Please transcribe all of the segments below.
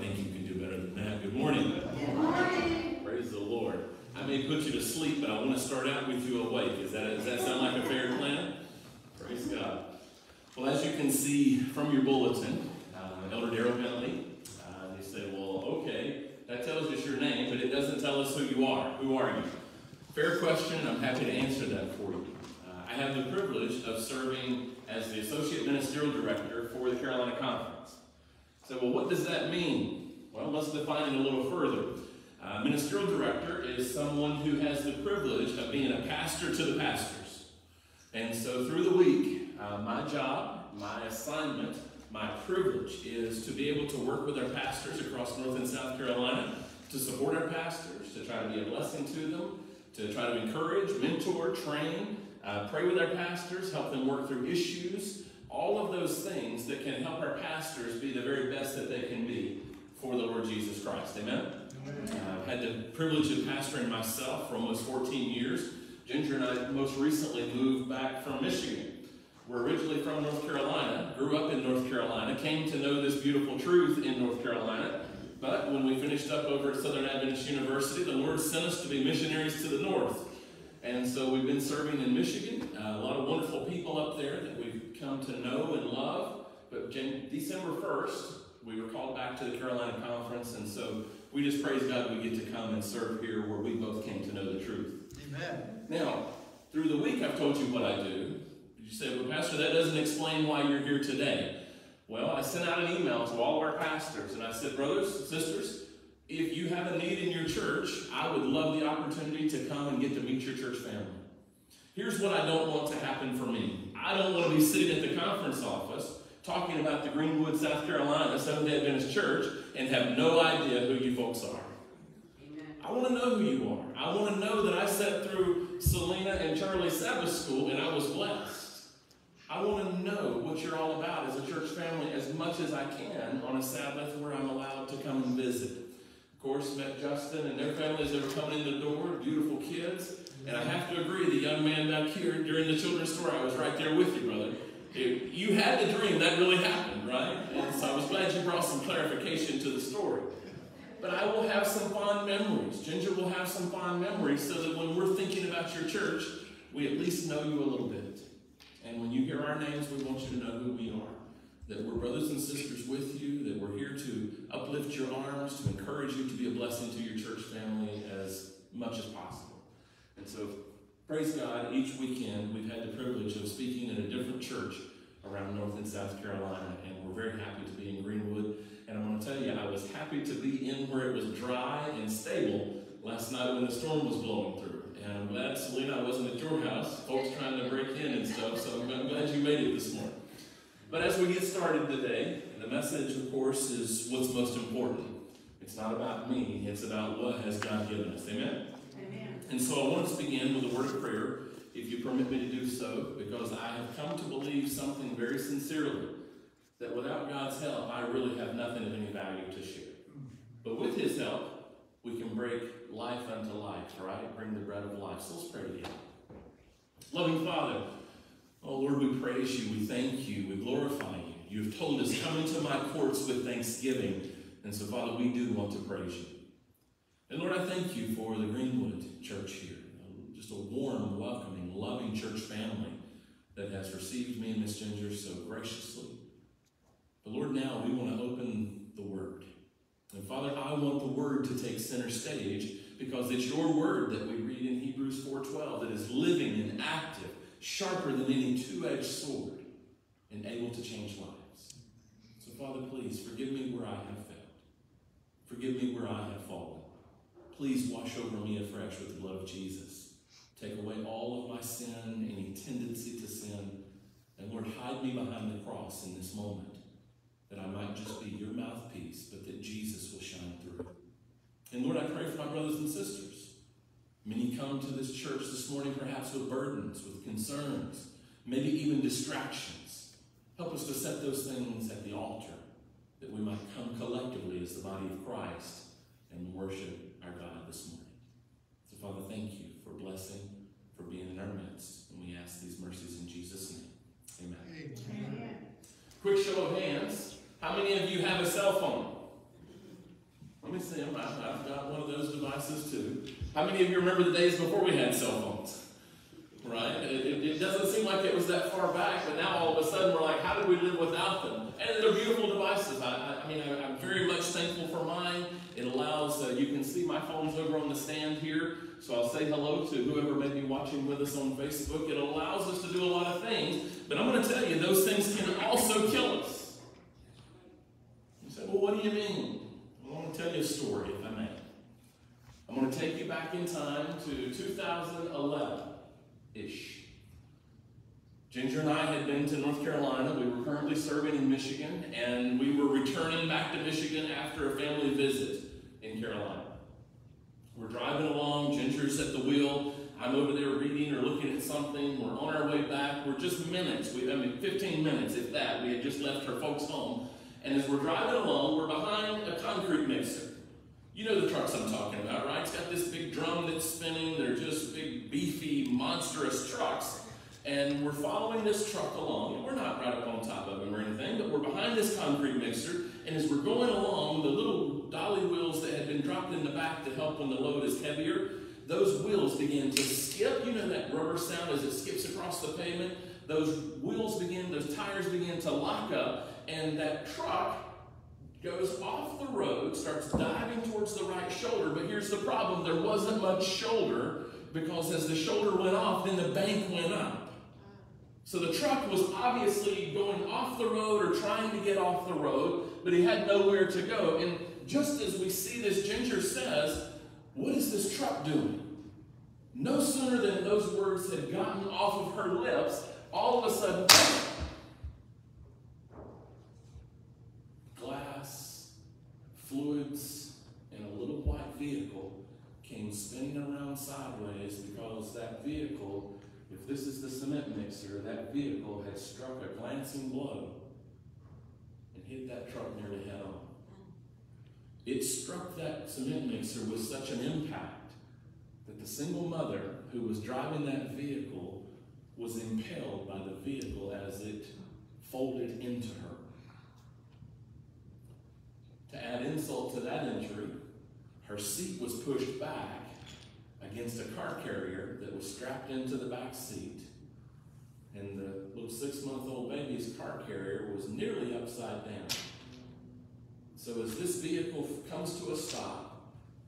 think you can do better than that. Good morning. Good morning. Praise the Lord. I may put you to sleep, but I want to start out with you awake. Is that, does that sound like a fair plan? Praise God. Well, as you can see from your bulletin, uh, Elder Darryl Bentley, uh, they say, well, okay, that tells us your name, but it doesn't tell us who you are. Who are you? Fair question, I'm happy to answer that for you. Uh, I have the privilege of serving as the Associate Ministerial Director for the Carolina Conference. So, well, what does that mean? Well, let's define it a little further. Uh, ministerial director is someone who has the privilege of being a pastor to the pastors. And so through the week, uh, my job, my assignment, my privilege is to be able to work with our pastors across North and South Carolina, to support our pastors, to try to be a blessing to them, to try to encourage, mentor, train, uh, pray with our pastors, help them work through issues, all of those things that can help our pastors be the very best that they can be for the Lord Jesus Christ. Amen? Uh, I've had the privilege of pastoring myself for almost 14 years. Ginger and I most recently moved back from Michigan. We're originally from North Carolina, grew up in North Carolina, came to know this beautiful truth in North Carolina. But when we finished up over at Southern Adventist University, the Lord sent us to be missionaries to the north. And so we've been serving in Michigan. Uh, a lot of wonderful people up there that come to know and love. But December 1st, we were called back to the Carolina Conference, and so we just praise God we get to come and serve here where we both came to know the truth. Amen. Now, through the week I've told you what I do. You say, well, Pastor, that doesn't explain why you're here today. Well, I sent out an email to all of our pastors, and I said, brothers, sisters, if you have a need in your church, I would love the opportunity to come and get to meet your church family. Here's what I don't want to happen for me. I don't want to be sitting at the conference office talking about the Greenwood, South Carolina Seventh-day Adventist Church and have no idea who you folks are. Amen. I want to know who you are. I want to know that I sat through Selena and Charlie Sabbath School and I was blessed. I want to know what you're all about as a church family as much as I can on a Sabbath where I'm allowed to come and visit. Of course, met Justin and their families that were coming in the door, beautiful kids. And I have to agree, the young man back here during the children's story, I was right there with you, brother. It, you had the dream, that really happened, right? And so I was glad you brought some clarification to the story. But I will have some fond memories. Ginger will have some fond memories so that when we're thinking about your church, we at least know you a little bit. And when you hear our names, we want you to know who we are. That we're brothers and sisters with you, that we're here to uplift your arms, to encourage you to be a blessing to your church family as much as possible. And so Praise God, each weekend we've had the privilege of speaking in a different church around North and South Carolina, and we're very happy to be in Greenwood. And I'm going to tell you, I was happy to be in where it was dry and stable last night when the storm was blowing through. And I'm glad, Selena, I wasn't at your house, folks trying to break in and stuff, so I'm glad you made it this morning. But as we get started today, the message, of course, is what's most important. It's not about me, it's about what has God given us. Amen? And so I want us to begin with a word of prayer, if you permit me to do so, because I have come to believe something very sincerely that without God's help, I really have nothing of any value to share. But with His help, we can break life unto life, right? Bring the bread of life. So let's pray together. Loving Father, oh Lord, we praise you, we thank you, we glorify you. You have told us, come into my courts with thanksgiving. And so, Father, we do want to praise you. And Lord, I thank you for the Greenwood church here. Um, just a warm, welcoming, loving church family that has received me and Miss Ginger so graciously. But Lord, now we want to open the Word. And Father, I want the Word to take center stage because it's your Word that we read in Hebrews 4.12 that is living and active, sharper than any two-edged sword, and able to change lives. So Father, please forgive me where I have failed. Forgive me where I have fallen. Please wash over me afresh with the blood of Jesus. Take away all of my sin, any tendency to sin. And Lord, hide me behind the cross in this moment, that I might just be your mouthpiece, but that Jesus will shine through. And Lord, I pray for my brothers and sisters. Many come to this church this morning perhaps with burdens, with concerns, maybe even distractions. Help us to set those things at the altar, that we might come collectively as the body of Christ and worship our God this morning. So, Father, thank you for blessing, for being in our midst. And we ask these mercies in Jesus' name. Amen. Amen. Quick show of hands. How many of you have a cell phone? Let me see them. I've, I've got one of those devices too. How many of you remember the days before we had cell phones? Right? It, it, it, doesn't seem like it was that far back, but now all of a sudden we're like, how did we live without them? And they're beautiful devices. I, I, I mean, I, am very much thankful for mine. It allows, uh, you can see my phone's over on the stand here, so I'll say hello to whoever may be watching with us on Facebook. It allows us to do a lot of things, but I'm going to tell you, those things can also kill us. You say, well, what do you mean? Well, I want to tell you a story, if I may. I'm going to take you back in time to 2011 ish. Ginger and I had been to North Carolina. We were currently serving in Michigan, and we were returning back to Michigan after a family visit in Carolina. We're driving along, Ginger's at the wheel. I'm over there reading or looking at something. We're on our way back. We're just minutes. We, I mean, 15 minutes, if that. We had just left her folks home. And as we're driving along, we're behind a concrete mixer. You know the trucks I'm talking about, right? It's got this big drum that's spinning. They're just big, beefy, monstrous trucks. And we're following this truck along. We're not right up on top of him or anything, but we're behind this concrete mixer. And as we're going along, the little dolly wheels that had been dropped in the back to help when the load is heavier, those wheels begin to skip. You know that rubber sound as it skips across the pavement? Those wheels begin, those tires begin to lock up, and that truck goes off the road, starts diving towards the right shoulder, but here's the problem there wasn't much shoulder because as the shoulder went off, then the bank went up. So the truck was obviously going off the road or trying to get off the road, but he had nowhere to go. And just as we see this, Ginger says, What is this truck doing? No sooner than those words had gotten off of her lips, all of a sudden, fluids in a little white vehicle came spinning around sideways because that vehicle, if this is the cement mixer, that struck a glancing blow and hit that truck nearly head on. It struck that cement mixer with such an impact that the single mother who was driving that vehicle was impaled by the vehicle as it folded into her. To add insult to that injury, her seat was pushed back against a car carrier that was strapped into the back seat. And the little six month old baby's car carrier was nearly upside down. So as this vehicle comes to a stop,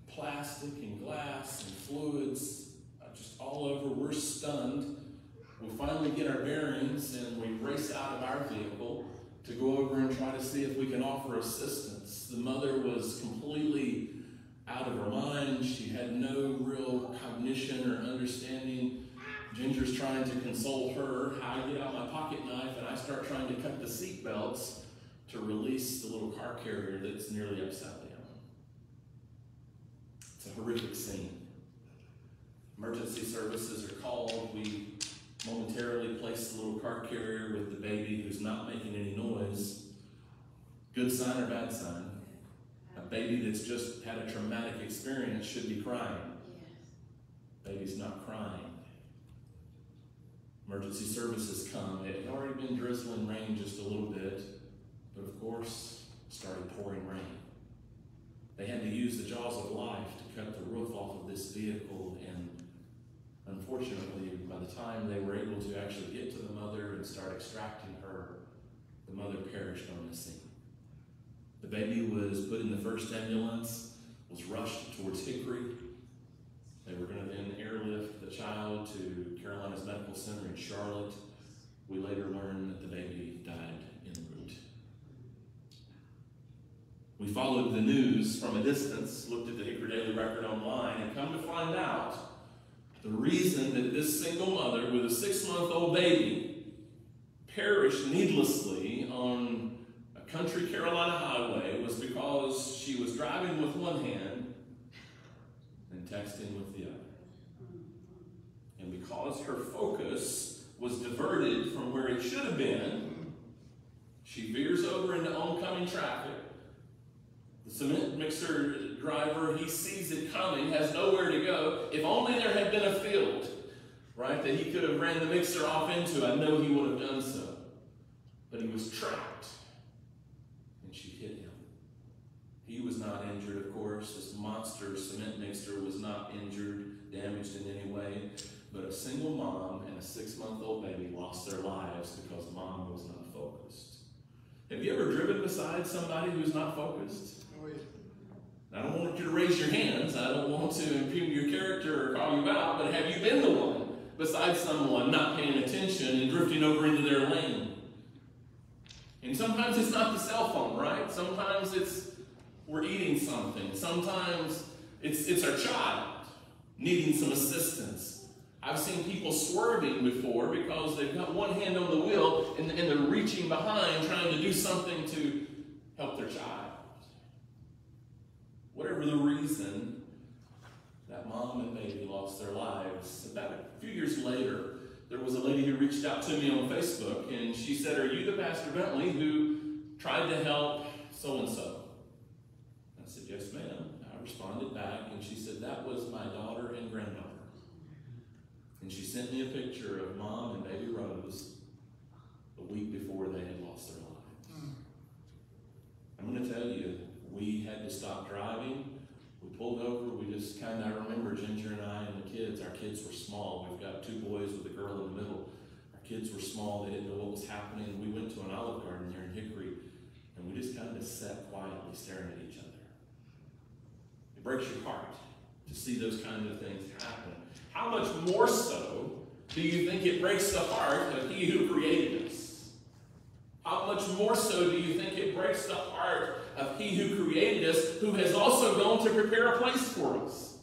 plastic and glass and fluids uh, just all over, we're stunned. We finally get our bearings and we race out of our vehicle to go over and try to see if we can offer assistance. The mother was completely out of her mind. She had no real cognition or understanding. Ginger's trying to console her. I get out my pocket knife and I start trying to cut the seat belts to release the little car carrier that's nearly upside down. It's a horrific scene. Emergency services are called. We momentarily place the little car carrier with the baby who's not making any noise. Good sign or bad sign? A baby that's just had a traumatic experience should be crying. Baby's not crying. Emergency services come. It had already been drizzling rain just a little bit, but of course, started pouring rain. They had to use the jaws of life to cut the roof off of this vehicle and Unfortunately, by the time they were able to actually get to the mother and start extracting her, the mother perished on the scene. The baby was put in the first ambulance, was rushed towards Hickory. Were going to then airlift the child to Carolinas Medical Center in Charlotte. We later learned that the baby died en route. We followed the news from a distance, looked at the Hickory Daily Record online, and come to find out the reason that this single mother with a six month old baby perished needlessly on a country Carolina highway was because she was driving with one hand and texting with the other. And because her focus was diverted from where it should have been, she veers over into oncoming traffic. The cement mixer driver, he sees it coming, has nowhere to go. If only there had been a field, right, that he could have ran the mixer off into, I know he would have done so. But he was trapped, and she hit him. He was not injured, of course. This monster cement mixer was not injured, damaged in any way. But a single mom and a six month old baby lost their lives because mom was not focused. Have you ever driven beside somebody who's not focused? Oh, yeah. I don't want you to raise your hands. I don't want to impugn your character or call you out, but have you been the one beside someone not paying attention and drifting over into their lane? And sometimes it's not the cell phone, right? Sometimes it's we're eating something. Sometimes it's, it's our child needing some assistance. I've seen people swerving before because they've got one hand on the wheel and, and they're reaching behind trying to do something to help their child. Whatever the reason, that mom and baby lost their lives. About a few years later, there was a lady who reached out to me on Facebook and she said, Are you the Pastor Bentley who tried to help so and so? Yes, ma'am. I responded back and she said, That was my daughter and granddaughter. And she sent me a picture of mom and baby Rose a week before they had lost their lives. Hmm. I'm going to tell you, we had to stop driving. We pulled over. We just kind of, I remember Ginger and I and the kids. Our kids were small. We've got two boys with a girl in the middle. Our kids were small. They didn't know what was happening. We went to an olive garden here in Hickory, and we just kind of sat quietly staring at each other. Breaks your heart to see those kinds of things happen. How much more so do you think it breaks the heart of He who created us? How much more so do you think it breaks the heart of He who created us, who has also gone to prepare a place for us?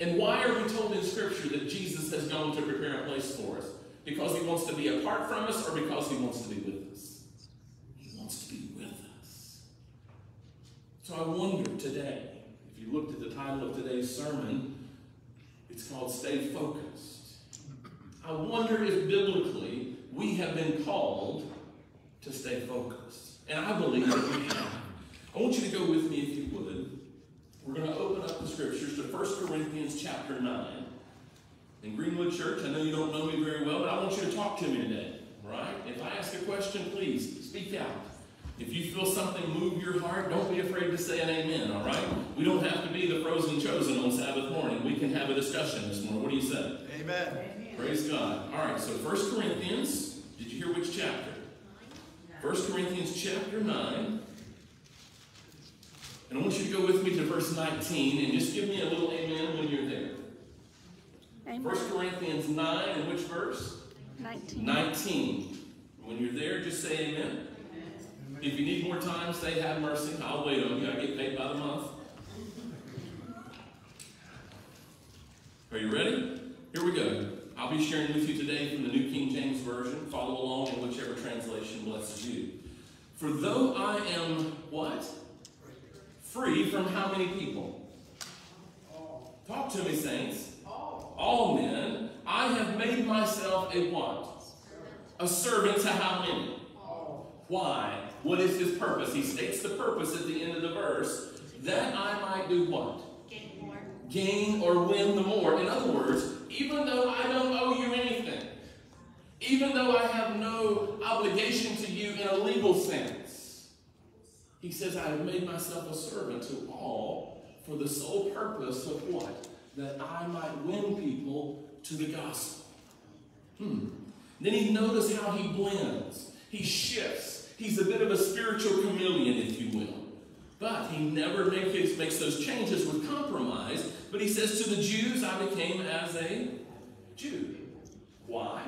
And why are we told in Scripture that Jesus has gone to prepare a place for us? Because He wants to be apart from us or because He wants to be with us? He wants to be with us. So I wonder today, you looked at the title of today's sermon, it's called Stay Focused. I wonder if biblically we have been called to stay focused. And I believe that we have. I want you to go with me if you would. We're going to open up the scriptures to 1 Corinthians chapter 9. In Greenwood Church, I know you don't know me very well, but I want you to talk to me today. Right? If I ask a question, please speak out. If you feel something move your heart, don't be afraid to say an amen, all right? We don't have to be the frozen chosen on Sabbath morning. We can have a discussion this morning. What do you say? Amen. Praise God. All right, so 1 Corinthians, did you hear which chapter? 1 Corinthians chapter 9. And I want you to go with me to verse 19 and just give me a little amen when you're there. Amen. 1 Corinthians 9 and which verse? 19. 19. When you're there, just say amen. If you need more time, say have mercy. I'll wait on you. I get paid by the month. Are you ready? Here we go. I'll be sharing with you today from the New King James Version. Follow along in whichever translation blesses you. For though I am what? Free from how many people? Talk to me, saints. All men. I have made myself a what? A servant to how many? Why? What is his purpose? He states the purpose at the end of the verse. That I might do what? Gain or win the more. In other words, even though I don't owe you anything, even though I have no obligation to you in a legal sense, he says, I have made myself a servant to all for the sole purpose of what? That I might win people to the gospel. Hmm. Then he notice how he blends. He shifts. He's a bit of a spiritual chameleon, if you will. But he never makes, makes those changes with compromise. But he says, To the Jews, I became as a Jew. Why?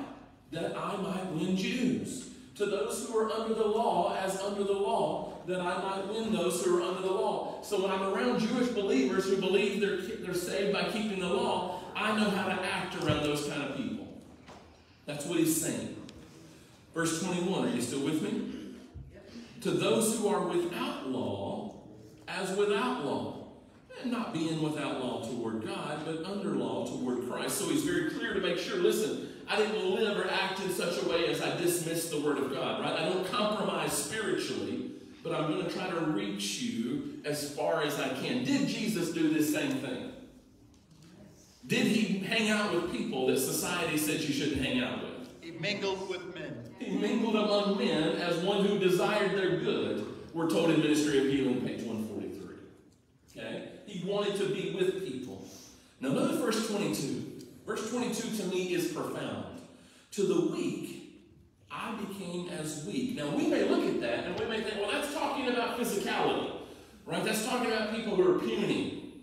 That I might win Jews. To those who are under the law, as under the law, that I might win those who are under the law. So when I'm around Jewish believers who believe they're, they're saved by keeping the law, I know how to act around those kind of people. That's what he's saying. Verse 21, are you still with me? To those who are without law, as without law. And not being without law toward God, but under law toward Christ. So he's very clear to make sure, listen, I didn't live or act in such a way as I dismiss the Word of God, right? I don't compromise spiritually, but I'm going to try to reach you as far as I can. Did Jesus do this same thing? Did he hang out with people that society said you shouldn't hang out with? He mingled with men. He mingled among men as one who desired their good, we're told in Ministry of Healing, page 143. Okay? He wanted to be with people. Now, notice verse 22. Verse 22 to me is profound. To the weak, I became as weak. Now, we may look at that and we may think, well, that's talking about physicality, right? That's talking about people who are puny.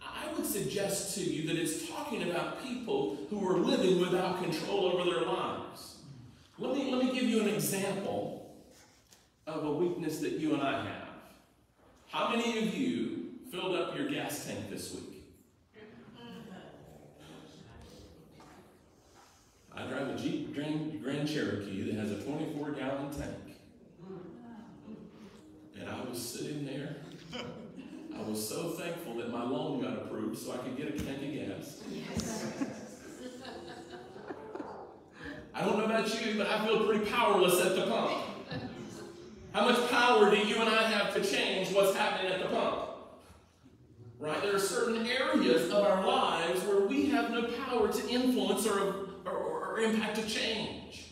I would suggest to you that it's talking about people who are living without control over their lives. Let me, let me give you an example of a weakness that you and I have. How many of you filled up your gas tank this week? I drive a Jeep Grand, Grand Cherokee that has a 24 gallon tank. And I was sitting there. I was so thankful that my loan got approved so I could get a tank of gas. I don't know about you, but I feel pretty powerless at the pump. How much power do you and I have to change what's happening at the pump? Right? There are certain areas of our lives where we have no power to influence or, or, or impact a change.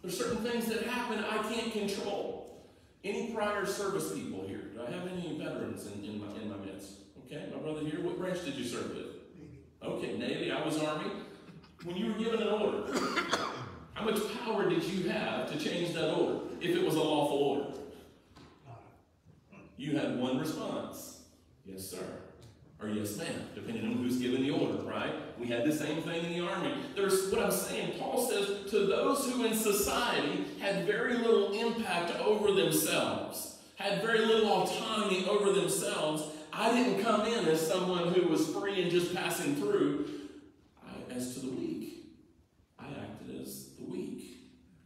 There's certain things that happen I can't control. Any prior service people here? Do I have any veterans in, in, my, in my midst? Okay, my brother here, what branch did you serve with? Okay, Navy, I was Army. When you were given an order, how much power did you have to change that order if it was a lawful order? You had one response. Yes, sir. Or yes, ma'am, depending on who's given the order, right? We had the same thing in the army. There's what I'm saying. Paul says to those who in society had very little impact over themselves, had very little autonomy over themselves. I didn't come in as someone who was free and just passing through. I, as to the weak, I acted as the weak.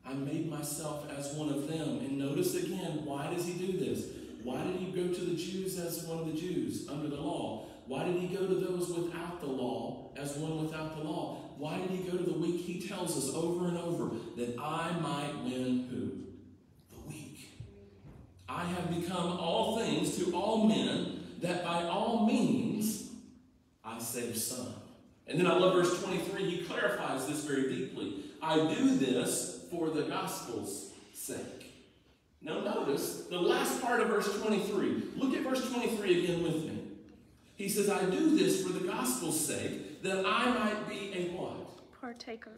I made myself as one of them. And notice again, why does he do this? Why did he go to the Jews as one of the Jews under the law? Why did he go to those without the law as one without the law? Why did he go to the weak? He tells us over and over that I might win who? The weak. I have become all things to all men that by all means I save some. And then I love verse 23. He clarifies this very deeply. I do this for the gospel's sake. Now notice the last part of verse 23. Look at verse 23 again with me. He says, I do this for the gospel's sake, that I might be a what? Partaker.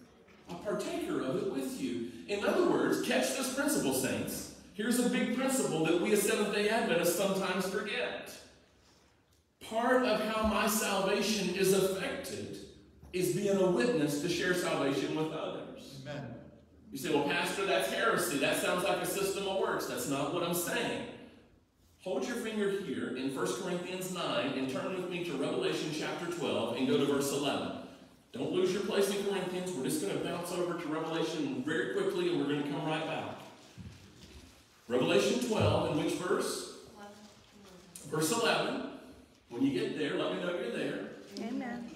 A partaker of it with you. In other words, catch this principle, saints. Here's a big principle that we as Seventh day Adventists sometimes forget. Part of how my salvation is affected is being a witness to share salvation with others. Amen. You say, well, Pastor, that's heresy. That sounds like a system of works. That's not what I'm saying. Hold your finger here in 1 Corinthians 9 and turn with me to Revelation chapter 12 and go to verse 11. Don't lose your place in Corinthians. We're just going to bounce over to Revelation very quickly and we're going to come right back. Revelation 12, in which verse? Verse 11. When you get there, let me know you're there. Amen.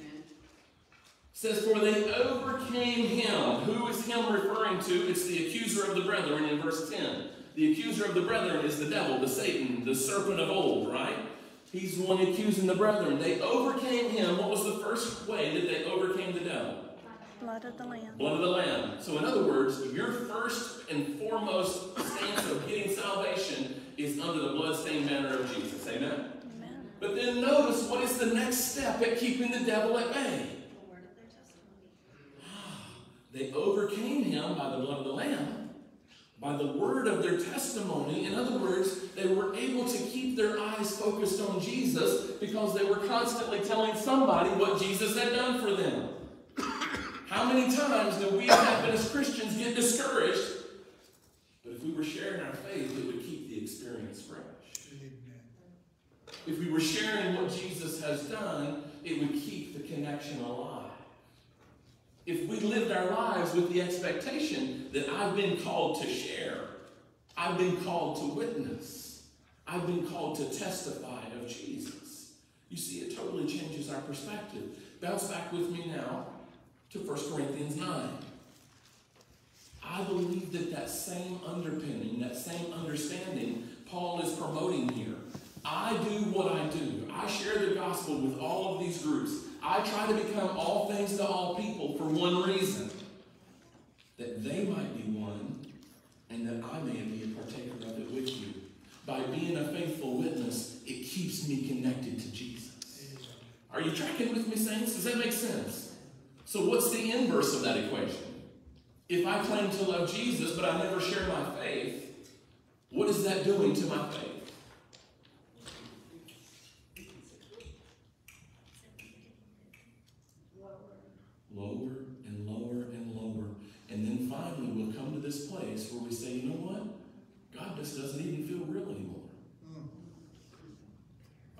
says, For they overcame him. Who is him referring to? It's the accuser of the brethren in verse 10. The accuser of the brethren is the devil, the Satan, the serpent of old, right? He's the one accusing the brethren. They overcame him. What was the first way that they overcame the devil? Blood of the Lamb. Blood of the Lamb. So, in other words, your first and foremost stance of getting salvation is under the bloodstained banner of Jesus. Amen? Amen. But then notice what is the next step at keeping the devil at bay? The word of their testimony. they overcame him by the blood of the Lamb, by the word of their testimony. In other words, they were able to keep their eyes focused on Jesus because they were constantly telling somebody what Jesus had done for them. How many times do we as Christians get discouraged? But if we were sharing our faith, it would keep the experience fresh. If we were sharing what Jesus has done, it would keep the connection alive. If we lived our lives with the expectation that I've been called to share, I've been called to witness, I've been called to testify of Jesus, you see, it totally changes our perspective. Bounce back with me now to 1 Corinthians 9. I believe that that same underpinning, that same understanding, Paul is promoting here. I do what I do. I share the gospel with all of these groups. I try to become all things to all people for one reason that they might be one and that I may be a partaker of it with you. by being a faithful witness, it keeps me connected to Jesus. Are you tracking with me, saints? Does that make sense? So, what's the inverse of that equation? If I claim to love Jesus, but I never share my faith, what is that doing to my faith? Lower and lower and lower. And we'll come to this place where we say, you know what? God just doesn't even feel real anymore. Hmm.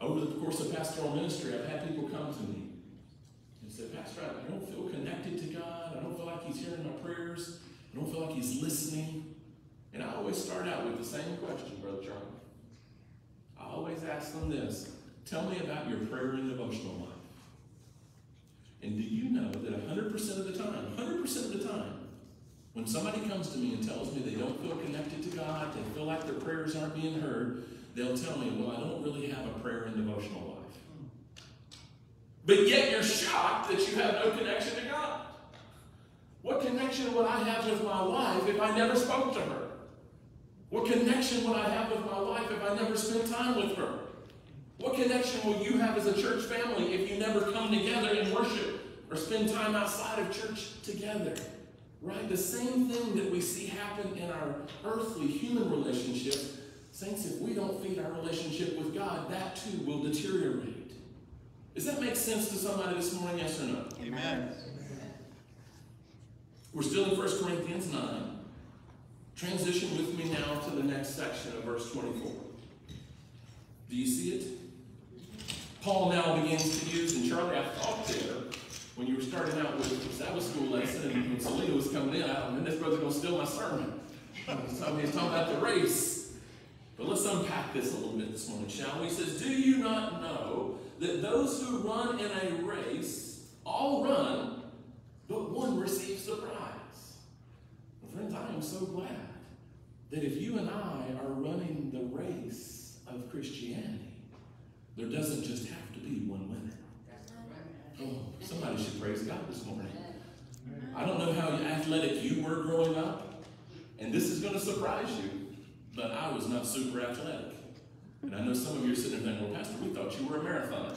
Over the course of pastoral ministry, I've had people come to me and say, Pastor, I don't feel connected to God. I don't feel like He's hearing my prayers. I don't feel like He's listening. And I always start out with the same question, Brother Charlie. I always ask them this Tell me about your prayer and devotional life. And do you know that 100% of the time, 100% of the time, when somebody comes to me and tells me they don't feel connected to God, they feel like their prayers aren't being heard, they'll tell me, well, I don't really have a prayer and devotional life. But yet you're shocked that you have no connection to God. What connection would I have with my wife if I never spoke to her? What connection would I have with my wife if I never spent time with her? What connection will you have as a church family if you never come together and worship or spend time outside of church together? Right? The same thing that we see happen in our earthly human relationships. Saints, if we don't feed our relationship with God, that too will deteriorate. Does that make sense to somebody this morning, yes or no? Amen. We're still in 1 Corinthians 9. Transition with me now to the next section of verse 24. Do you see it? Paul now begins to use, and Charlie, I thought there, when you were starting out with Sabbath school lesson, and when Selena was coming in, I man, this brother's going to steal my sermon. So he's talking about the race. But let's unpack this a little bit this morning, shall we? He says, Do you not know that those who run in a race all run, but one receives the prize? Well, friends, I am so glad that if you and I are running the race of Christianity, there doesn't just have to be one winner. Oh, somebody should praise God this morning. I don't know how athletic you were growing up, and this is going to surprise you, but I was not super athletic. And I know some of you are sitting there thinking, well, Pastor, we thought you were a marathoner.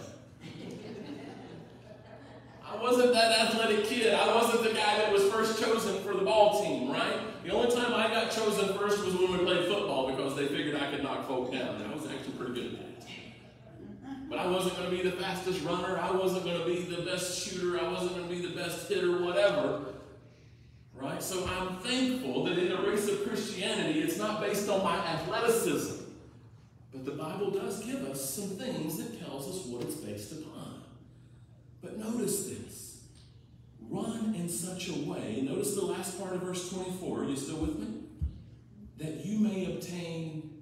I wasn't that athletic kid. I wasn't the guy that was first chosen for the ball team, right? The only time I got chosen first was when we played football because they figured I could knock folk down. I was actually pretty good at that. But I wasn't going to be the fastest runner. I wasn't going to be the best shooter. I wasn't going to be the best hitter, whatever. Right? So I'm thankful that in the race of Christianity, it's not based on my athleticism. But the Bible does give us some things that tells us what it's based upon. But notice this. Run in such a way, notice the last part of verse 24. Are you still with me? That you may obtain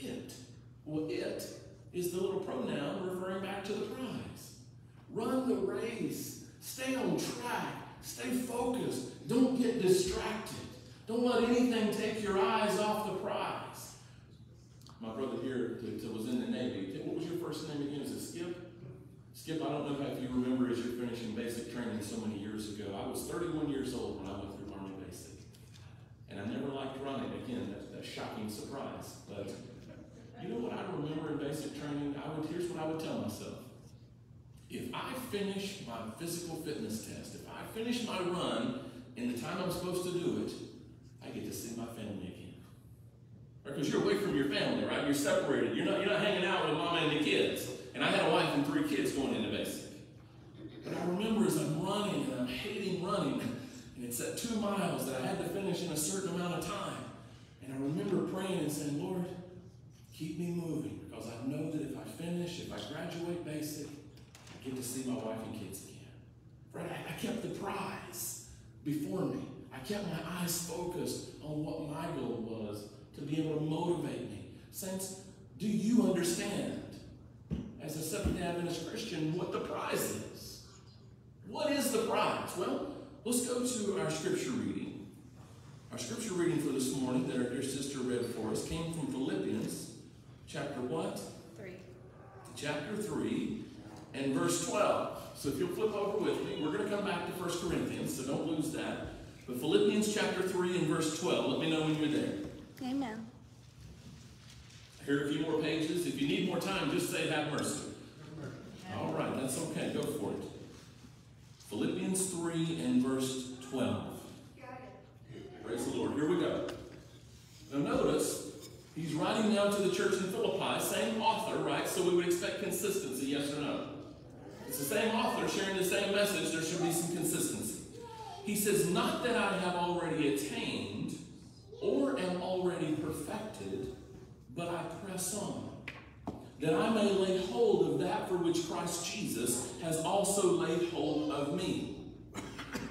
it. Well, it is the little pronoun referring back to the prize. Run the race. Stay on track. Stay focused. Don't get distracted. Don't let anything take your eyes off the prize. My brother here was in the Navy, what was your first name again? Is it Skip? Skip, I don't know if you remember as you're finishing basic training so many years ago. I was 31 years old when I went through Army Basic. And I never liked running. Again, that's a shocking surprise. But you know what I remember in basic training? I would here's what I would tell myself. If I finish my physical fitness test, if I finish my run in the time I'm supposed to do it, I get to see my family again. Because you're away from your family, right? You're separated. You're not, you're not hanging out with mama and the kids. And I had a wife and three kids going into basic. But I remember as I'm running and I'm hating running, and it's at two miles that I had to finish in a certain amount of time. And I remember praying and saying, Lord, keep me moving because I know that if I finish, if I graduate basic, I get to see my wife and kids again. Right? I, I kept the prize before me. I kept my eyes focused on what my goal was to be able to motivate me. Saints, do you understand, as a Seventh day Adventist Christian, what the prize is? What is the prize? Well, let's go to our scripture reading. Our scripture reading for this morning that our dear sister read for us came from Philippians chapter what? 3. Chapter 3 and verse 12. So if you'll flip over with me, we're going to come back to 1 Corinthians, so don't lose that. But Philippians chapter 3 and verse 12, let me know when you're there. Amen. Here are a few more pages. If you need more time, just say, Have mercy. All right, that's okay. Go for it. Philippians 3 and verse 12. Praise the Lord. Here we go. Now notice, he's writing now to the church in Philippi, same author, right? So we would expect consistency, yes or no? It's the same author sharing the same message. There should be some consistency. He says, Not that I have already attained or am already perfected, but I press on, that I may lay hold of that for which Christ Jesus has also laid hold of me.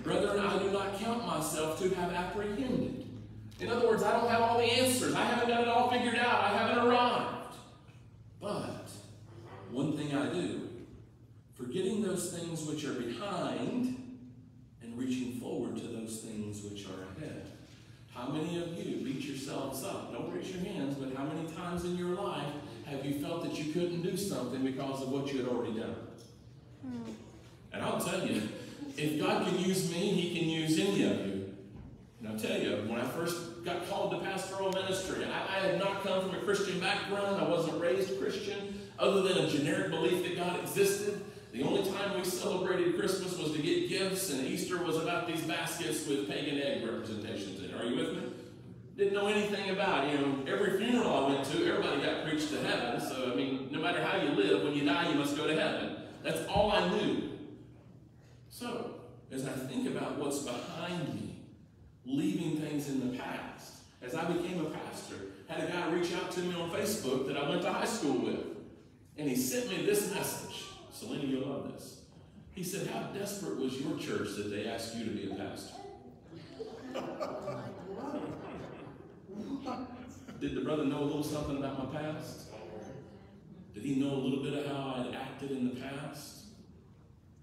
Brethren, I do not count myself to have apprehended. In other words, I don't have all the answers. I haven't got it all figured out. I haven't arrived. But one thing I do, forgetting those things which are behind and reaching forward to those things which are ahead. How many of you beat yourselves up? Don't raise your hands, but how many times in your life have you felt that you couldn't do something because of what you had already done? Hmm. And I'll tell you, if God can use me, He can use any of you. And I'll tell you, when I first got called to pastoral ministry, I, I had not come from a Christian background. I wasn't raised Christian, other than a generic belief that God existed. The only time we celebrated Christmas was to get gifts, and Easter was about these baskets with pagan egg representations in. Are you with me? Didn't know anything about. You know, every funeral I went to, everybody got preached to heaven. So, I mean, no matter how you live, when you die, you must go to heaven. That's all I knew. So, as I think about what's behind me, leaving things in the past, as I became a pastor, had a guy reach out to me on Facebook that I went to high school with. And he sent me this message. Selena, you'll love this. He said, How desperate was your church that they asked you to be a pastor? Did the brother know a little something about my past? Did he know a little bit of how I'd acted in the past?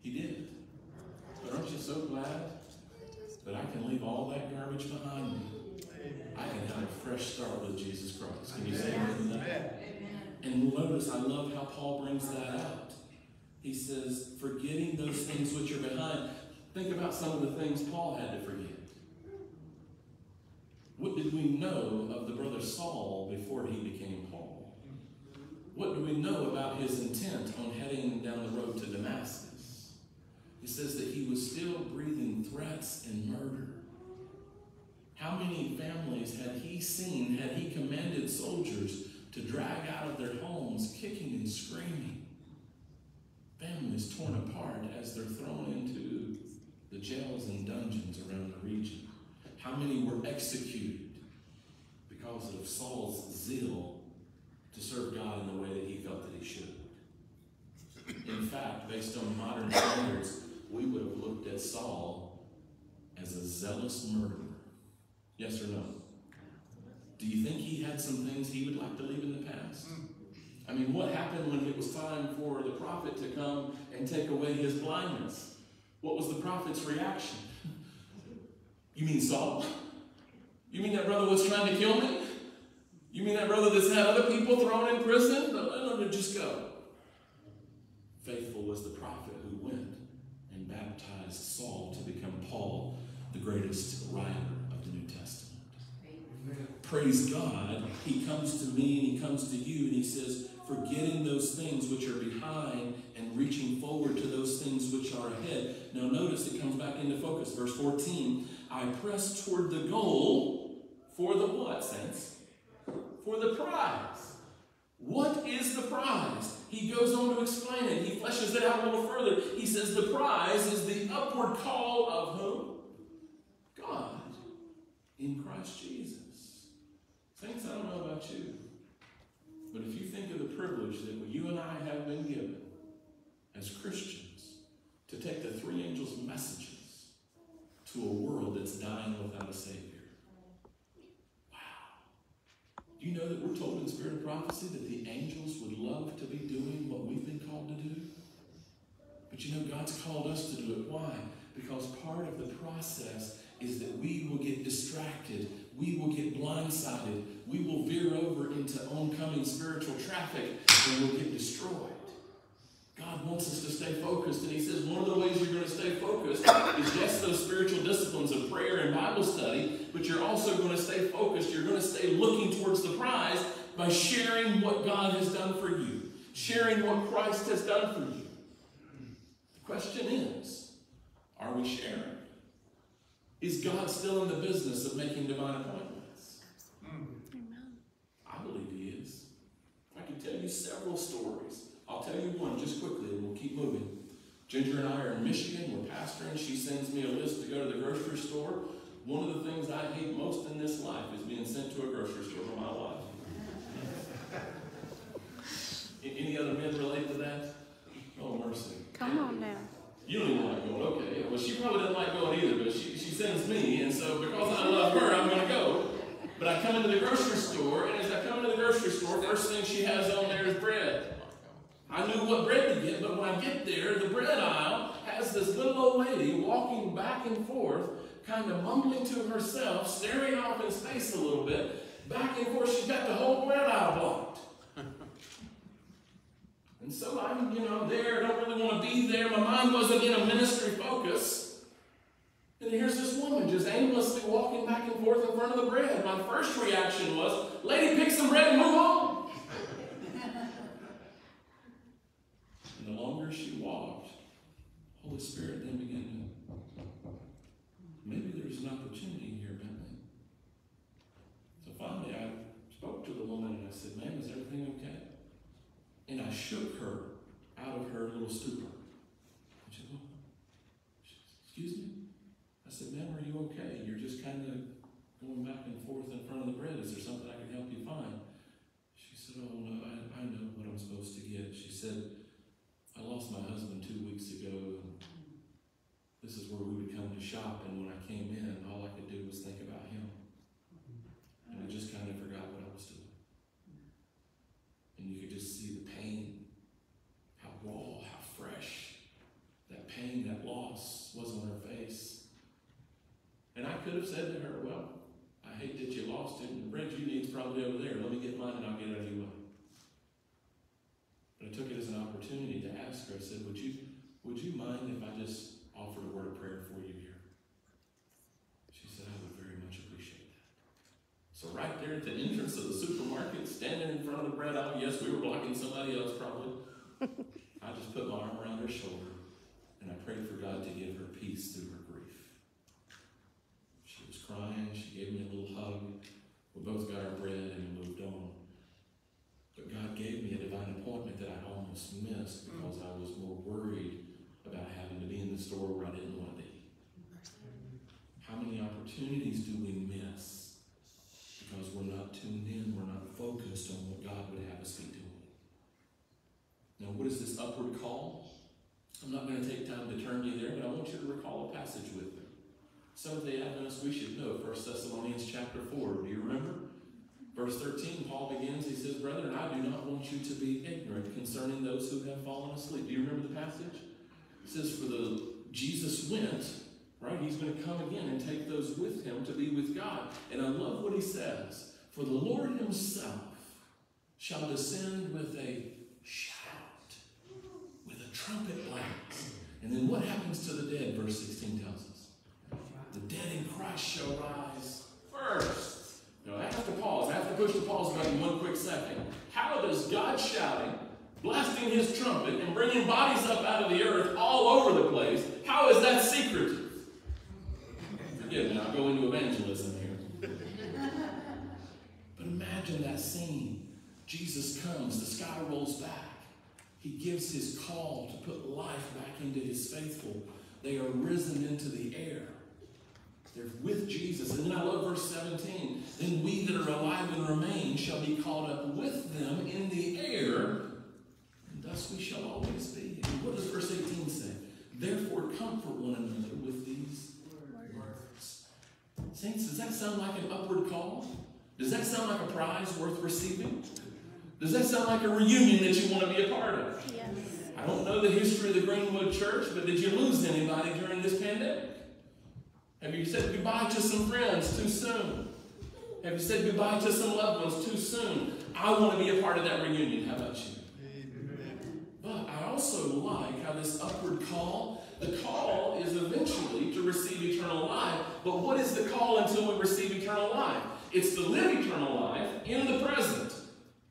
He did. But aren't you so glad that I can leave all that garbage behind me? I can have a fresh start with Jesus Christ. Can you say amen to that? And notice, I love how Paul brings that out. He says, forgetting those things which are behind. Think about some of the things Paul had to forget. What did we know of the brother Saul before he became Paul? What do we know about his intent on heading down the road to Damascus? Says that he was still breathing threats and murder. How many families had he seen, had he commanded soldiers to drag out of their homes, kicking and screaming? Families torn apart as they're thrown into the jails and dungeons around the region. How many were executed because of Saul's zeal to serve God in the way that he felt that he should? In fact, based on modern standards, we would have looked at Saul as a zealous murderer. Yes or no? Do you think he had some things he would like to leave in the past? I mean, what happened when it was time for the prophet to come and take away his blindness? What was the prophet's reaction? You mean Saul? You mean that brother was trying to kill me? You mean that brother that's had other people thrown in prison? No, no, no, just go. Faithful was the prophet who went and baptized Saul to become Paul, the greatest writer of the New Testament. Praise God, he comes to me and he comes to you and he says, forgetting those things which are behind and reaching forward to those things which are ahead. Now notice it comes back into focus. Verse 14, I press toward the goal for the what, saints? For the prize. What is the prize? He goes on to explain it. He fleshes it out a little further. He says the prize is the upward call of whom? God in Christ Jesus. Saints, I don't know about you, but if you think of the privilege that you and I have been given as Christians to take the three angels' messages to a world that's dying without a Savior. Do you know that we're told in Spirit of Prophecy that the angels would love to be doing what we've been called to do? But you know, God's called us to do it. Why? Because part of the process is that we will get distracted. We will get blindsided. We will veer over into oncoming spiritual traffic and we'll get destroyed. God wants us to stay focused, and He says one of the ways you're going to stay focused is yes, those spiritual disciplines of prayer and Bible study, but you're also going to stay focused. You're going to stay looking towards the prize by sharing what God has done for you, sharing what Christ has done for you. The question is, are we sharing? Is God still in the business of making divine appointments? Hmm. Amen. I believe he is. I can tell you several stories. I'll tell you one just quickly and we'll keep moving. Ginger and I are in Michigan. We're pastoring. She sends me a list to go to the grocery store. One of the things I hate most in this life is being sent to a grocery store by my wife. Any other men relate to that? Oh, mercy. Come on now. You don't even like going, okay. Well, she probably doesn't like going either, but she, she sends me, and so because I love her, I'm going to go. But I come into the grocery store, and as I come into the grocery store, first thing she has on there is bread. I knew what bread to get, but when I get there, the bread aisle has this little old lady walking back and forth, kind of mumbling to herself, staring off in space a little bit, back and forth. She's got the whole bread aisle blocked. And so I'm, you know, there, I don't really want to be there. My mind wasn't in a ministry focus. And here's this woman just aimlessly walking back and forth in front of the bread. My first reaction was, lady, pick some bread and move on. She walked, Holy Spirit then began to, maybe there's an opportunity here, Bentley. So finally I spoke to the woman and I said, ma'am, is everything okay? And I shook her out of her little stupor. And she said, well, excuse me? I said, ma'am, are you okay? You're just kind of going back and forth in front of the bread. Is there something I can help you find? She said, oh, no, I, I know what I'm supposed to get. She said, lost my husband two weeks ago, and this is where we would come to shop, and when I came in, all I could do was think about him. And I just kind of forgot what I was doing. And you could just see the pain, how raw, how fresh that pain, that loss was on her face. And I could have said to her, Well, I hate that you lost it, and the you need probably over there. Let me get mine and I'll get it out of your. I took it as an opportunity to ask her, I said, Would you would you mind if I just offered a word of prayer for you here? She said, I would very much appreciate that. So right there at the entrance of the supermarket, standing in front of the bread aisle, yes, we were blocking somebody else probably. I just put my arm around her shoulder and I prayed for God to give her peace through her grief. She was crying, she gave me a little hug. We both got our bread and moved on. God gave me a divine appointment that I almost missed mm. because I was more worried about having to be in the store where I didn't want to be. How many opportunities do we miss because we're not tuned in, we're not focused on what God would have us be doing? Now, what is this upward call? I'm not going to take time to turn you there, but I want you to recall a passage with me. Some of the Adventists we should know, 1 Thessalonians chapter 4. Do you remember? Verse 13, Paul begins, he says, Brethren, I do not want you to be ignorant concerning those who have fallen asleep. Do you remember the passage? It says, For the Jesus went, right? He's going to come again and take those with him to be with God. And I love what he says. For the Lord himself shall descend with a shout, with a trumpet blast. And then what happens to the dead? Verse 16 tells us. The dead in Christ shall rise first. Now I have to pause. I have to push the pause button one quick second. How does God shouting, blasting his trumpet, and bringing bodies up out of the earth all over the place, how is that secret? Forgive me, I'll go into evangelism here. But imagine that scene. Jesus comes, the sky rolls back. He gives his call to put life back into his faithful. They are risen into the air. They're with Jesus. And then I love verse 17. Then we that are alive and remain shall be caught up with them in the air, and thus we shall always be. And what does verse 18 say? Therefore comfort one another with these words. Saints, does that sound like an upward call? Does that sound like a prize worth receiving? Does that sound like a reunion that you want to be a part of? Yes. I don't know the history of the Greenwood Church, but did you lose anybody during this pandemic? Have you said goodbye to some friends too soon? Have you said goodbye to some loved ones too soon? I want to be a part of that reunion. How about you? But I also like how this upward call, the call is eventually to receive eternal life. But what is the call until we receive eternal life? It's to live eternal life in the present.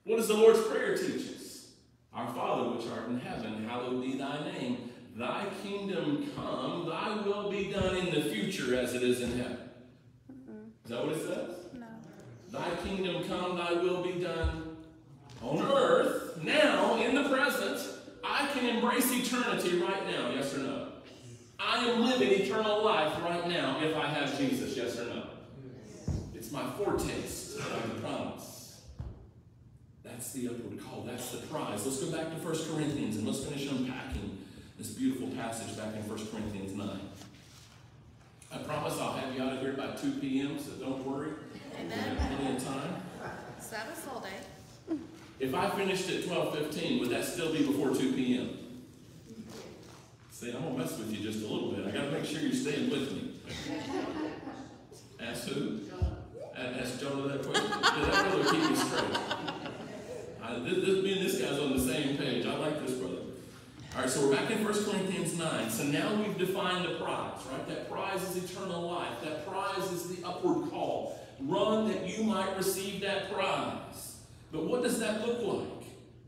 What does the Lord's Prayer teach us? Our Father which art in heaven, hallowed be thy name. Thy kingdom come, thy will be done in the future as it is in heaven. Is that what it says? No. Thy kingdom come, thy will be done on earth, now, in the present. I can embrace eternity right now, yes or no? I am living eternal life right now if I have Jesus, yes or no? It's my foretaste of the promise. That's the upward call. That's the prize. Let's go back to 1 Corinthians and let's finish unpacking this beautiful passage back in 1 Corinthians 9. I promise I'll have you out of here by 2 p.m., so don't worry. We have plenty of time. Sabbath all day. If I finished at 12.15, would that still be before 2 p.m.? See, I'm going to mess with you just a little bit. I got to make sure you're staying with me. Ask who? Ask Jonah that question. Yeah, that brother keep me straight. I, this, this, me and this guy's on the same page. I like this brother. All right, so we're back in 1 Corinthians 9. So now we've defined the prize, right? That prize is eternal life. That prize is the upward call. Run that you might receive that prize. But what does that look like?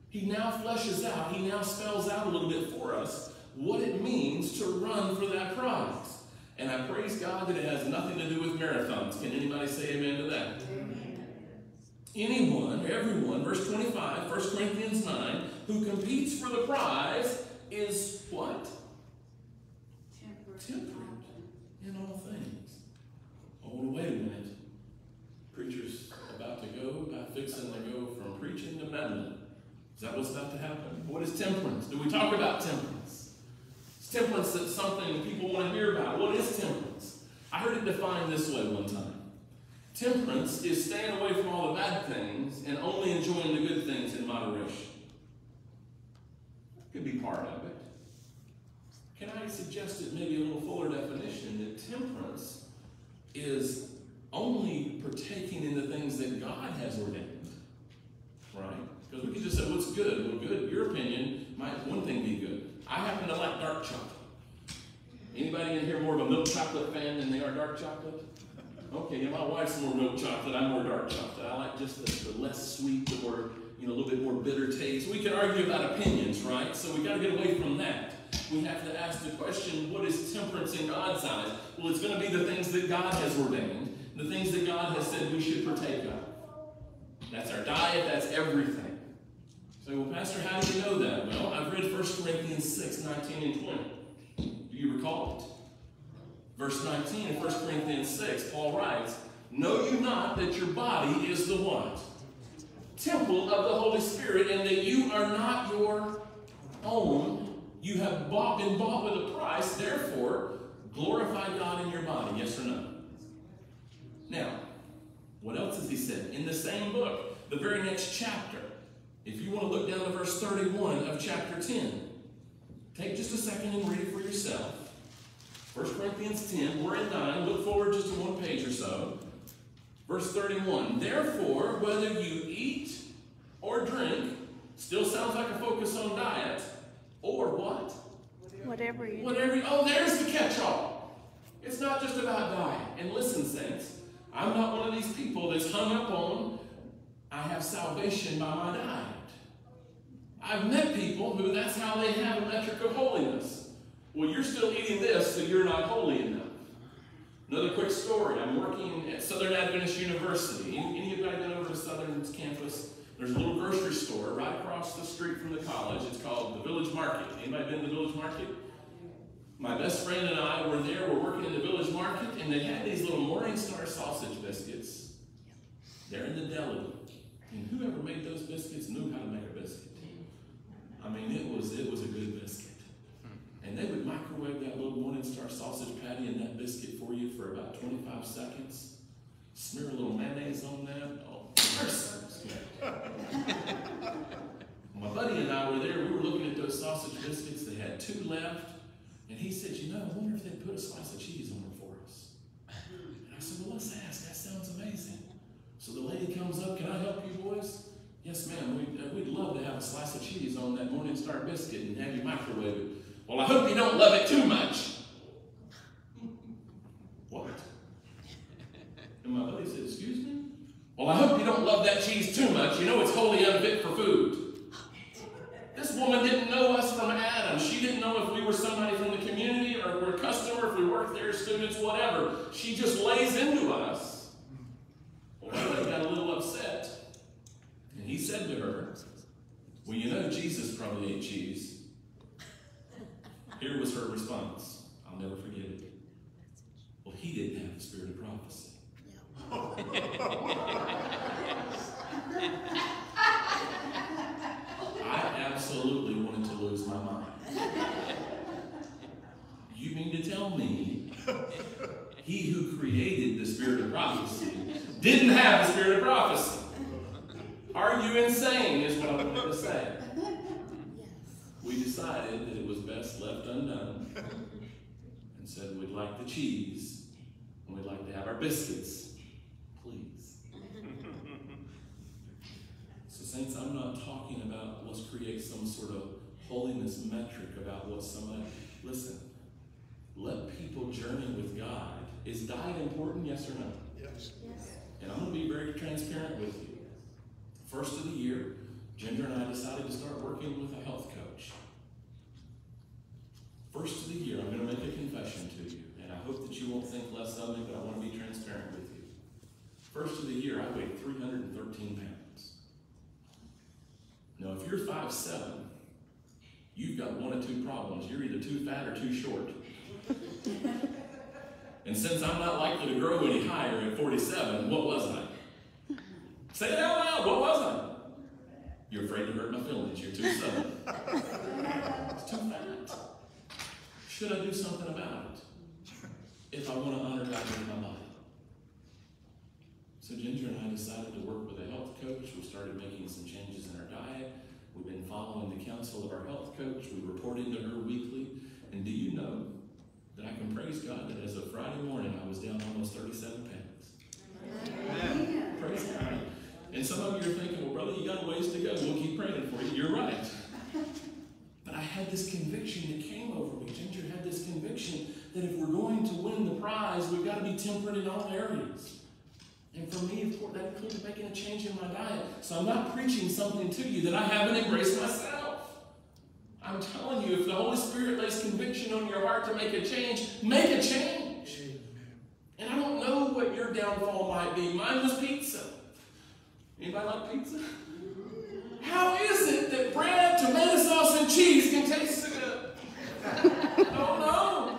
He now fleshes out, he now spells out a little bit for us what it means to run for that prize. And I praise God that it has nothing to do with marathons. Can anybody say amen to that? Anyone, everyone, verse 25, 1 Corinthians 9, who competes for the prize is what? Temperate in all things. Oh, wait a minute. Preacher's about to go, about fixing to go from preaching to meddling. Is that what's about to happen? What is temperance? Do we talk about temperance? Is temperance that's something people want to hear about? What is temperance? I heard it defined this way one time. Temperance is staying away from all the bad things and only enjoying the good things in moderation. Could be part of it. Can I suggest it maybe a little fuller definition that temperance is only partaking in the things that God has ordained, right? Because we could just say, what's good? Well, good, your opinion might one thing be good. I happen to like dark chocolate. Anybody in here more of a milk chocolate fan than they are dark chocolate? Okay, yeah, my wife's more milk chocolate, I'm more dark chocolate. I like just the, the less sweet, more, you know, a little bit more bitter taste. We can argue about opinions, right? So we got to get away from that. We have to ask the question, what is temperance in God's eyes? Well, it's going to be the things that God has ordained, the things that God has said we should partake of. That's our diet, that's everything. So, well, Pastor, how do you know that? Well, I've read 1 Corinthians 6, 19 and 20. Do you recall it? Verse 19 in 1 Corinthians 6, Paul writes, Know you not that your body is the what? Temple of the Holy Spirit, and that you are not your own. You have bought, been bought with a price, therefore, glorify God in your body. Yes or no? Now, what else has he said? In the same book, the very next chapter, if you want to look down to verse 31 of chapter 10, take just a second and read it for yourself. 1 Corinthians 10, we're in 9. Look forward just to one page or so. Verse 31 Therefore, whether you eat or drink, still sounds like a focus on diet, or what? Whatever you. Whatever. Oh, there's the catch all. It's not just about diet. And listen, saints, I'm not one of these people that's hung up on, I have salvation by my diet. I've met people who that's how they have a metric of holiness. Well, you're still eating this, so you're not holy enough. Another quick story. I'm working at Southern Adventist University. Any, anybody been over to Southern's campus? There's a little grocery store right across the street from the college. It's called the Village Market. Anybody been to the Village Market? My best friend and I were there. We're working in the Village Market, and they had these little Morningstar sausage biscuits. They're in the deli. And whoever made those biscuits knew how to make a biscuit. I mean, it was it was a good biscuit. And they would microwave that little Morningstar sausage patty and that biscuit for you for about 25 seconds. Smear a little mayonnaise on that. Oh. My buddy and I were there. We were looking at those sausage biscuits. They had two left. And he said, You know, I wonder if they'd put a slice of cheese on them for us. And I said, Well, let's ask. That sounds amazing. So the lady comes up, Can I help you, boys? Yes, ma'am. We'd, uh, we'd love to have a slice of cheese on that Morningstar biscuit and have you microwave it. Well, I hope you don't love it too much. what? And my buddy said, Excuse me? Well, I hope you don't love that cheese too much, you know it's wholly unfit for food. This woman didn't know us from Adam. She didn't know if we were somebody from the community or we're a customer, if we work there, students, whatever. She just lays into us. Well, Billy got a little upset. And he said to her, Well, you know, Jesus probably ate cheese. Here was her response. I'll never forget it. Well, he didn't have the spirit of prophecy. I absolutely wanted to lose my mind. You mean to tell me he who created the spirit of prophecy didn't have the spirit of prophecy? Are you insane? Is what I wanted to say. We decided that it was best left undone and said we'd like the cheese and we'd like to have our biscuits. Please. So, Saints, I'm not talking about let's create some sort of holiness metric about what somebody. Listen, let people journey with God. Is diet important? Yes or no? Yes. And I'm going to be very transparent with you. First of the year, Ginger and I decided to start working with a health coach. First of the year, I'm going to make a confession to you, and I hope that you won't think less of me, but I want to be transparent with you. First of the year, I weighed 313 pounds. Now, if you're 5'7, you've got one of two problems. You're either too fat or too short. and since I'm not likely to grow any higher at 47, what was I? Say it out loud. What was I? You're afraid to hurt my feelings. You're too southern. it's too fat. Should I do something about it? If I want to honor God with my body. So Ginger and I decided to work with a health coach. We started making some changes in our diet. We've been following the counsel of our health coach. We report into her weekly. And do you know that I can praise God that as of Friday morning I was down almost 37 pounds. Praise God. And some of you are thinking, well, brother, you got a ways to go. We'll keep praying for you. You're right. But I had this conviction that came over me. Ginger had this conviction that if we're going to win the prize, we've got to be temperate in all areas. And for me, of course, that included making a change in my diet. So I'm not preaching something to you that I haven't embraced myself. I'm telling you, if the Holy Spirit lays conviction on your heart to make a change, make a change. And I don't know what your downfall might be. Mine was pizza. Anybody like pizza? How is it that bread, tomato sauce, and cheese can taste so good? Oh no.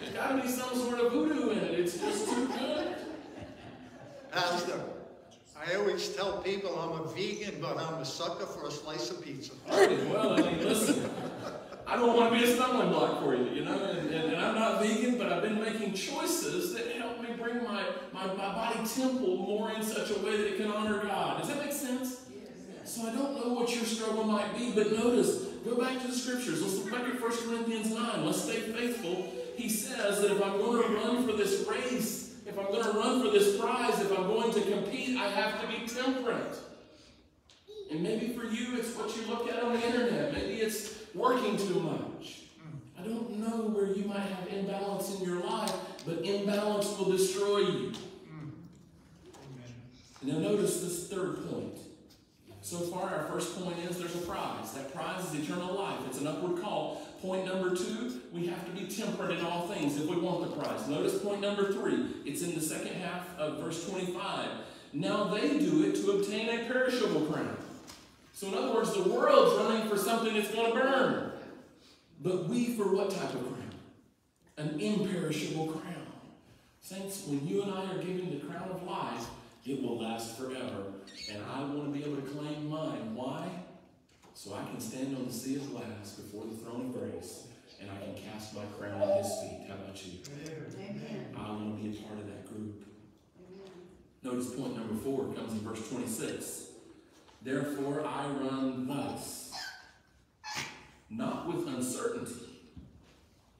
There's got to be some sort of voodoo in it. It's just too good. Pastor, I always tell people I'm a vegan, but I'm a sucker for a slice of pizza. All right, well, I mean, listen. I don't want to be a stumbling block for you, you know, and, and, and I'm not vegan, but I've been making choices that help me bring my, my, my body temple more in such a way that it can honor God. Does that make sense? So I don't know what your struggle might be, but notice, go back to the scriptures. Let's look back at 1 Corinthians 9. Let's stay faithful. He says that if I'm going to run for this race, if I'm going to run for this prize, if I'm going to compete, I have to be temperate. And maybe for you, it's what you look at on the internet. Maybe it's working too much. I don't know where you might have imbalance in your life, but imbalance will destroy you. Now, notice this third point. So far, our first point is there's a prize. That prize is eternal life. It's an upward call. Point number two, we have to be temperate in all things if we want the prize. Notice point number three. It's in the second half of verse 25. Now they do it to obtain a perishable crown. So, in other words, the world's running for something that's going to burn. But we for what type of crown? An imperishable crown. Saints, when you and I are given the crown of life, it will last forever. And I want to be able to claim mine. Why? So I can stand on the sea of glass before the throne of grace and I can cast my crown at his feet. How about you? I want to be a part of that group. Notice point number four comes in verse 26. Therefore I run thus, not with uncertainty.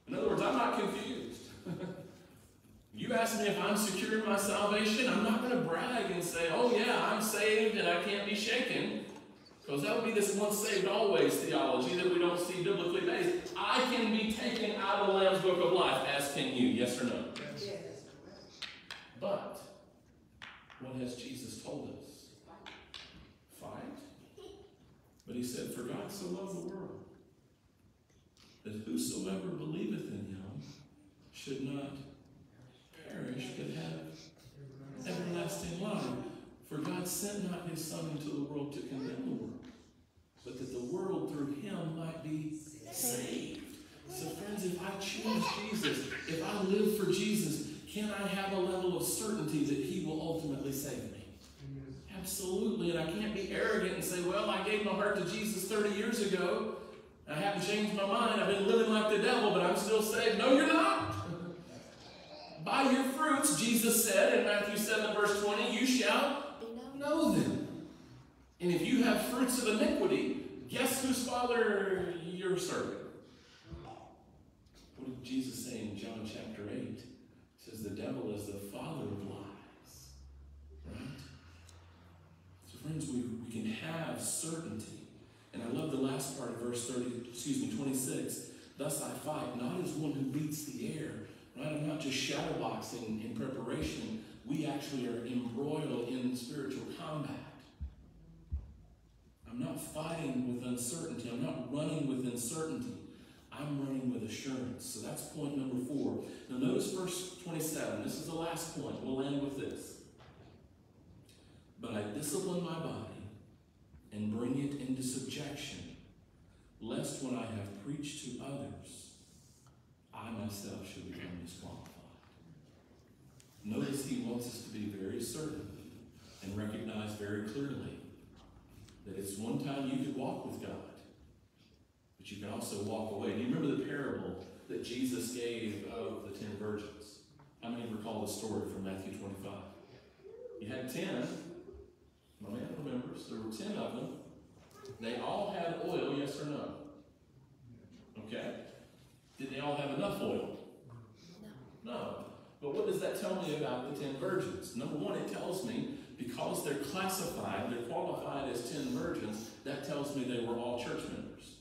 In other words, I'm not confused. you ask me if I'm secure in my salvation, I'm not going to brag and say, oh yeah, I'm saved and I can't be shaken. Because that would be this once saved, always theology that we don't see biblically based. I can be taken out of the Lamb's Book of Life, as can you. Yes or no? Yes. But what has Jesus told us? Fight. But he said, For God so loved the world that whosoever believeth in him should not perish but have everlasting life. For God sent not his Son into the world to condemn the world, but that the world through him might be saved. So, friends, if I choose Jesus, if I live for Jesus, can I have a level of certainty that he will ultimately save me? Absolutely. And I can't be arrogant and say, well, I gave my heart to Jesus 30 years ago. I haven't changed my mind. I've been living like the devil, but I'm still saved. No, you're not. By your fruits, Jesus said in Matthew 7, verse 20, you shall know them. And if you have fruits of iniquity, guess whose father you're serving? What did Jesus say in John chapter 8? It says the devil is the father of lies. Right? So friends, we, we can have certainty. And I love the last part of verse 30, excuse me, 26. Thus I fight, not as one who beats the air. Right? I'm not just shadowboxing in preparation. We actually are embroiled in spiritual combat. I'm not fighting with uncertainty. I'm not running with uncertainty. I'm running with assurance. So that's point number four. Now notice verse 27. This is the last point. We'll end with this. But I discipline my body and bring it into subjection, lest when I have preached to others, I myself should become disqualified. Notice he wants us to be very certain and recognize very clearly that it's one time you could walk with God, but you can also walk away. Do you remember the parable that Jesus gave of the ten virgins? How many recall the story from Matthew 25? You had ten. My man remembers. There were ten of them. They all had oil, yes or no? Okay. Did they all have enough oil? No. No. But what does that tell me about the ten virgins? Number one, it tells me because they're classified, they're qualified as ten virgins, that tells me they were all church members.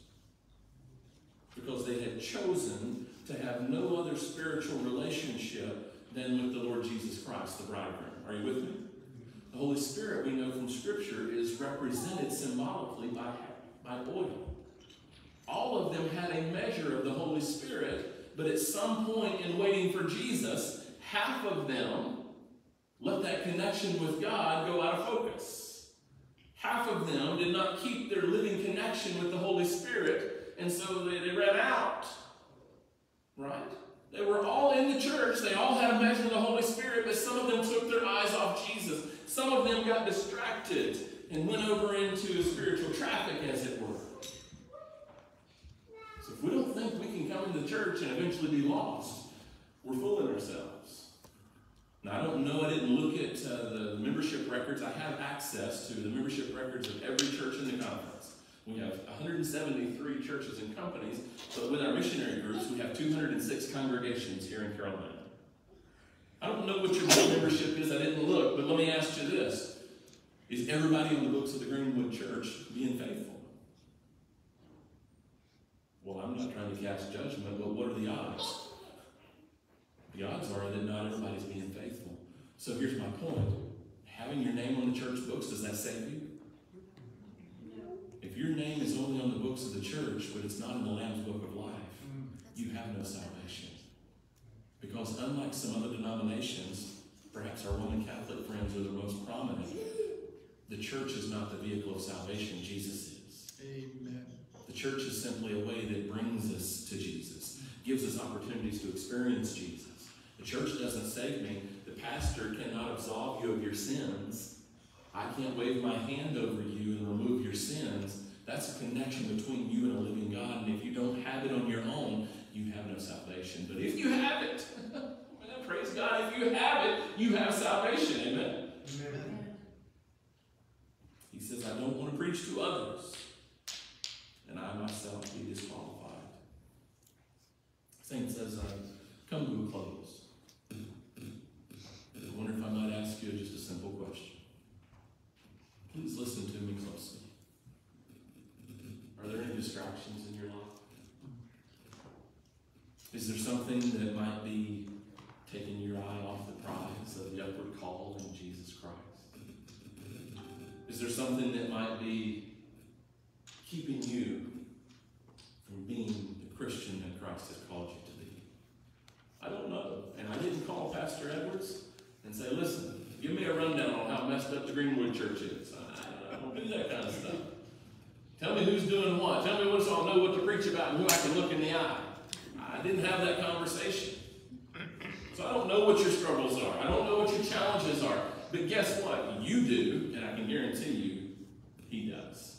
Because they had chosen to have no other spiritual relationship than with the Lord Jesus Christ, the bridegroom. Are you with me? The Holy Spirit, we know from Scripture, is represented symbolically by, by oil. All of them had a measure of the Holy Spirit, but at some point in waiting for Jesus, half of them let that connection with God go out of focus. Half of them did not keep their living connection with the Holy Spirit, and so they, they ran out. Right? They were all in the church. They all had a measure of the Holy Spirit, but some of them took their eyes off Jesus. Some of them got distracted and went over into spiritual traffic, as it were. So if we don't think we can come into the church and eventually be lost, we're fooling ourselves. Now, I don't know, I didn't look at uh, the membership records. I have access to the membership records of every church in the conference. We have 173 churches and companies, but with our missionary groups, we have 206 congregations here in Carolina. I don't know what your membership is, I didn't look, but let me ask you this. Is everybody on the books of the Greenwood Church being faithful? Well, I'm not trying to cast judgment, but what are the odds? The odds are that not everybody's being faithful. So here's my point. Having your name on the church books, does that save you? If your name is only on the books of the church, but it's not in the Lamb's Book of Life, you have no salvation. Because unlike some other denominations, perhaps our Roman Catholic friends are the most prominent, the church is not the vehicle of salvation, Jesus is. Amen. The church is simply a way that brings us to Jesus, gives us opportunities to experience Jesus. The church doesn't save me. The pastor cannot absolve you of your sins. I can't wave my hand over you and remove your sins. That's a connection between you and a living God. And if you don't have it on your own, you have no salvation. But if you have it, praise God, if you have it, you have salvation. Amen. Amen. He says, I don't want to preach to others, and I myself be disqualified. Saints, as uh, I come to a close, I wonder if I might ask you just a simple question. Please listen to me closely. Are there any distractions in your life? Is there something that might be taking your eye off the prize of the upward call in Jesus Christ? Is there something that might be keeping you from being the Christian that Christ has called you to be? I don't know. And I didn't call Pastor Edwards and say, listen, give me a rundown on how messed up the Greenwood Church is. I, I don't do that kind of stuff. Tell me who's doing what. Tell me what so I'll know what to preach about and who I can look in the eye. I didn't have that conversation. So I don't know what your struggles are. I don't know what your challenges are. But guess what? You do, and I can guarantee you, he does.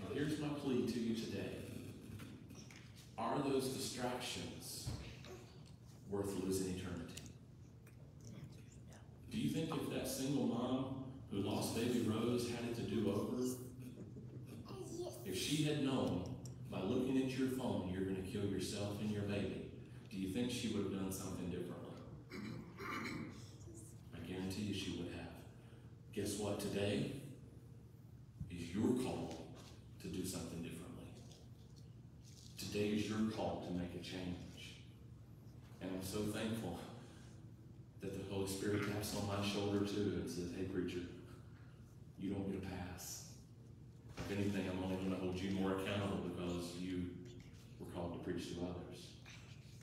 And here's my plea to you today. Are those distractions worth losing eternity? Do you think if that single mom who lost baby Rose had it to do over, if she had known by looking at your phone you're going to kill yourself and your baby, do you think she would have done something differently? I guarantee you she would have. Guess what? Today is your call to do something differently. Today is your call to make a change. And I'm so thankful that the Holy Spirit taps on my shoulder too and says, hey, preacher, you don't get a pass. If anything, I'm only going to hold you more accountable because you were called to preach to others.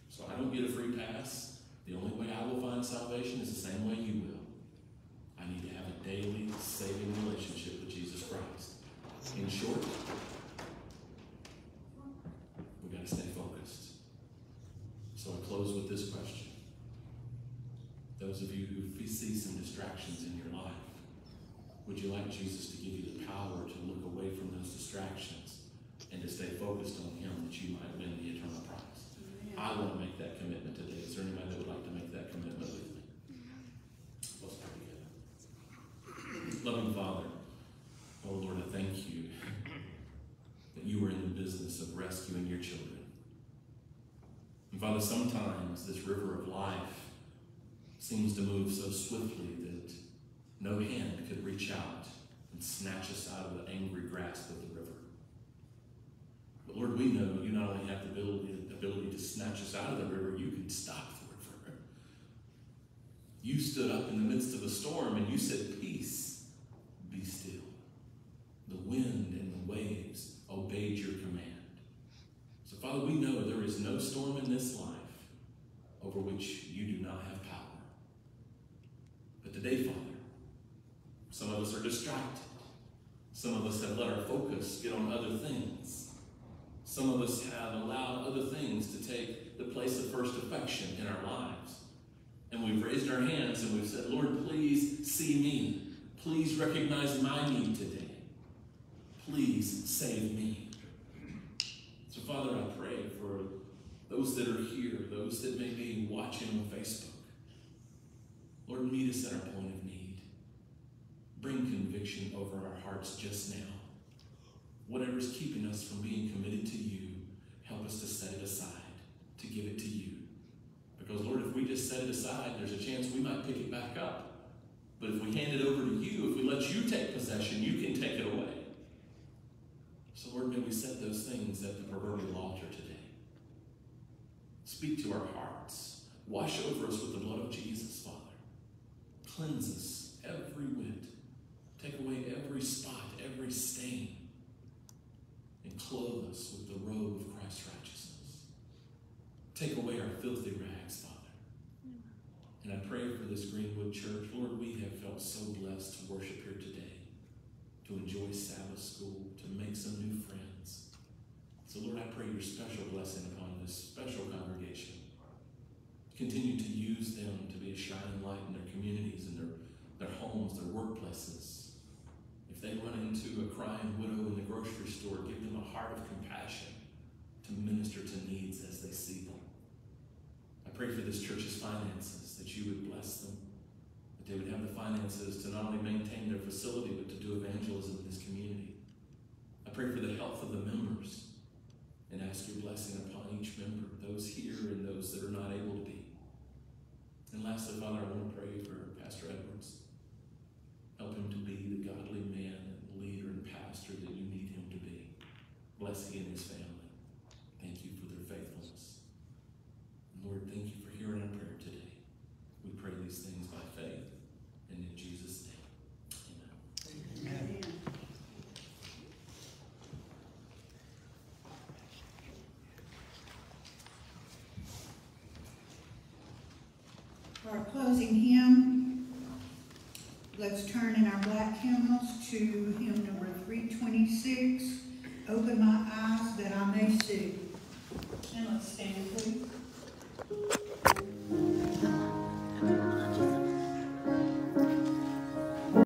So I don't get a free pass. The only way I will find salvation is the same way you will. I need to have a daily saving relationship with Jesus Christ. In short, we've got to stay focused. So I close with this question. Those of you who see some distractions in your life, would you like Jesus to give you the power to look away from those distractions and to stay focused on Him that you might win the eternal prize? I want to make that commitment today. Is there anybody that would like to make that commitment with me? Let's pray together. Loving Father, oh Lord, I thank you that you are in the business of rescuing your children. And Father, sometimes this river of life seems to move so swiftly that no hand could reach out and snatch us out of the angry grasp of the river. But Lord, we know you not only have the ability, the ability to snatch us out of the river, you can stop the river. You stood up in the midst of a storm and you said, Peace, be still. The wind and the waves obeyed your command. So, Father, we know there is no storm in this life over which you do not have power. Today, Father, some of us are distracted. Some of us have let our focus get on other things. Some of us have allowed other things to take the place of first affection in our lives. And we've raised our hands and we've said, Lord, please see me. Please recognize my need today. Please save me. So, Father, I pray for those that are here, those that may be watching on Facebook. Lord, meet us at our point of need. Bring conviction over our hearts just now. Whatever is keeping us from being committed to you, help us to set it aside, to give it to you. Because, Lord, if we just set it aside, there's a chance we might pick it back up. But if we hand it over to you, if we let you take possession, you can take it away. So, Lord, may we set those things at the proverbial altar today. Speak to our hearts. Wash over us with the blood of Jesus, Father. Cleanse us every whit. Take away every spot, every stain. And clothe us with the robe of Christ's righteousness. Take away our filthy rags, Father. And I pray for this Greenwood church. Lord, we have felt so blessed to worship here today, to enjoy Sabbath school, to make some new friends. So, Lord, I pray your special blessing upon this special congregation. Continue to use them to be a shining light in their communities, in their, their homes, their workplaces. If they run into a crying widow in the grocery store, give them a heart of compassion to minister to needs as they see them. I pray for this church's finances, that you would bless them, that they would have the finances to not only maintain their facility, but to do evangelism in this community. I pray for the health of the members and ask your blessing upon each member, those here and those that are not able to be. And lastly, Father, I want to pray for Pastor Edwards. Help him to be the godly man and leader and pastor that you need him to be. Bless he and his family. Thank you for their faithfulness. Lord, thank you for hearing our prayer today. We pray these things by faith closing hymn, let's turn in our black hymnals to hymn number 326, Open My Eyes That I May See. And let's stand, please.